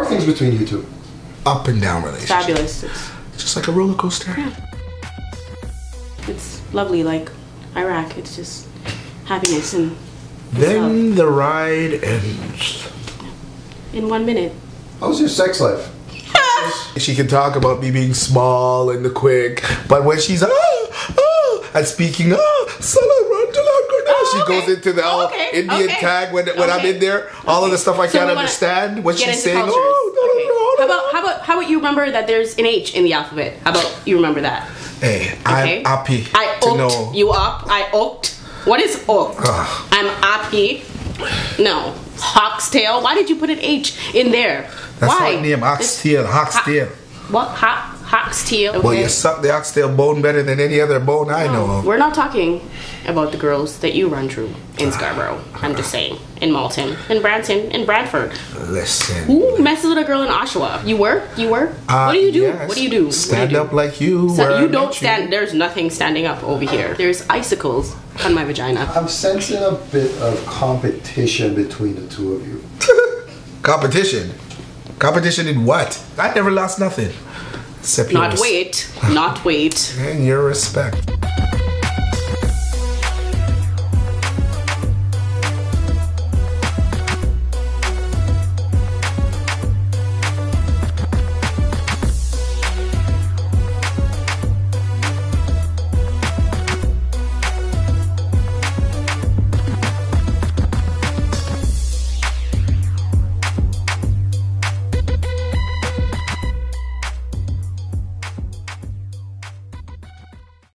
feelings between you two? Up and down relationship. Fabulous. It's, Just like a roller coaster. Yeah. It's lovely, like Iraq. It's just happiness and Then the ride ends. in one minute. How's your sex life? She can talk about me being small and the quick, but when she's oh, oh, and speaking, oh, Oh, she okay. goes into the all Okay, Indian okay. tag when, when I'm in there. All of the stuff I So can't understand. What she's saying, oh, Okay. How about how about how about you remember that there's an H in the alphabet? How about you remember that? Hey. I'm happy I to oaked know. you up. I oaked. What is oaked? Ugh. Ah. I'm happy. No. Hawkstail. Why did you put an H in there? That's Why? what name, oxtail, oxtail. What? Hawk, Hawkstail. Okay. Well, you suck the oxtail bone better than any other bone I know of. We're not talking about the girls that you run through in Scarborough. I'm just saying. In Malton, in Brampton, in Bradford. Listen. Who messes with a girl in Oshawa? You were? You were? Uh, what do you do? yes. What do you do? Stand what do you up like you. So where I you don't stand. There's nothing standing up over here. There's icicles on my vagina. I'm sensing a bit of competition between the two of you. Competition. Competition in what? I never lost nothing. Except Not yours. weight. Not wait. And your respect.